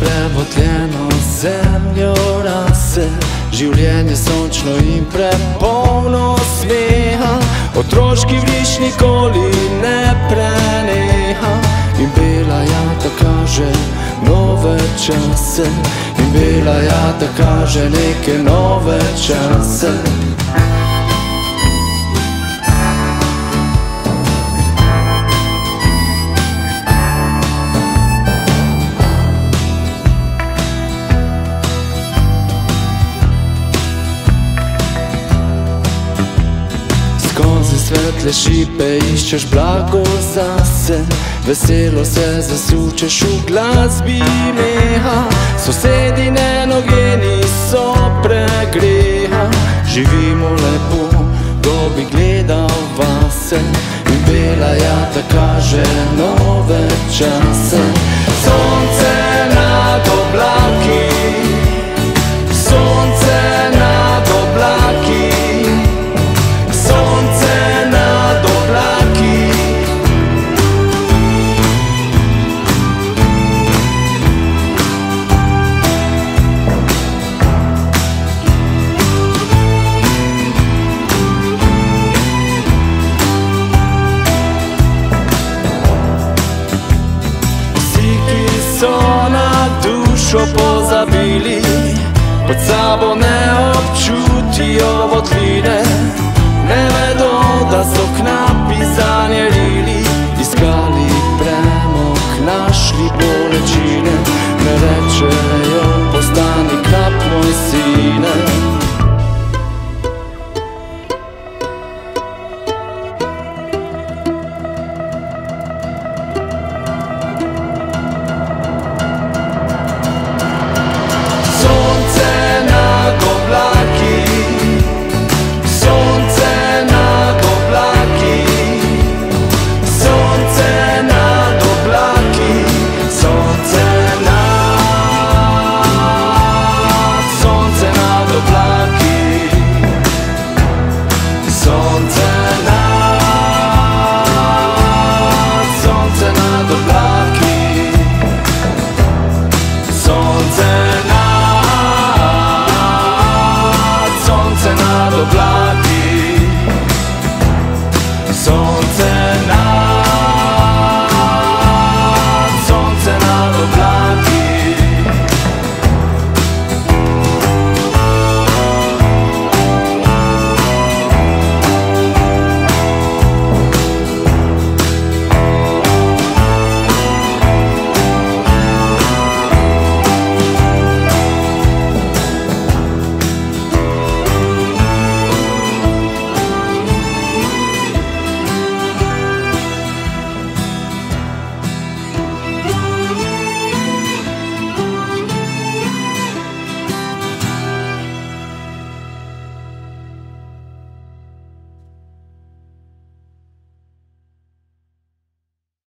prevotljeno zemljo rase Življenje sončno in prepolno smeha. Otroški vriš nikoli ne preneha In bela jata kaže nove čase. In bela jata kaže neke nove čase svetle šipe iščeš blago zase. Veselo se zasučeš v glasbi meha Sosedine noge niso pregreha. Živimo lepo, kdo bi gledal vase. In bela jata kaže nove dušo pozabili Pod sabo ne občutijo votline